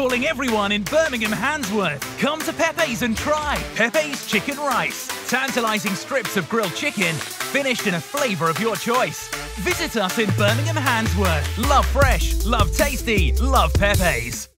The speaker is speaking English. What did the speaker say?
Calling everyone in Birmingham Handsworth. Come to Pepe's and try Pepe's Chicken Rice. Tantalising strips of grilled chicken, finished in a flavour of your choice. Visit us in Birmingham Handsworth. Love fresh, love tasty, love Pepe's.